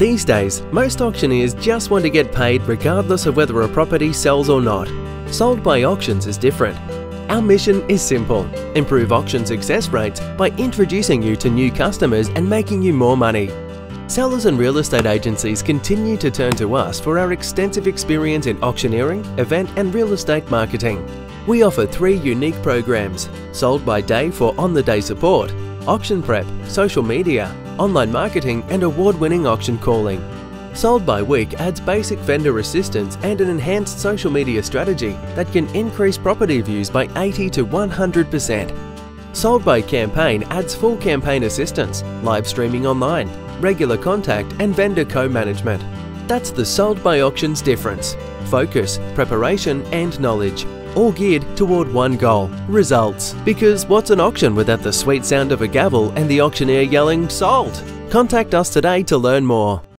These days, most auctioneers just want to get paid regardless of whether a property sells or not. Sold by Auctions is different. Our mission is simple improve auction success rates by introducing you to new customers and making you more money. Sellers and real estate agencies continue to turn to us for our extensive experience in auctioneering, event and real estate marketing. We offer three unique programs sold by day for on the day support, auction prep, social media, online marketing and award-winning auction calling. Sold by Week adds basic vendor assistance and an enhanced social media strategy that can increase property views by 80 to 100%. Sold by Campaign adds full campaign assistance, live streaming online, regular contact and vendor co-management. That's the Sold by Auctions difference. Focus, preparation and knowledge all geared toward one goal results. Because what's an auction without the sweet sound of a gavel and the auctioneer yelling, Sold! Contact us today to learn more.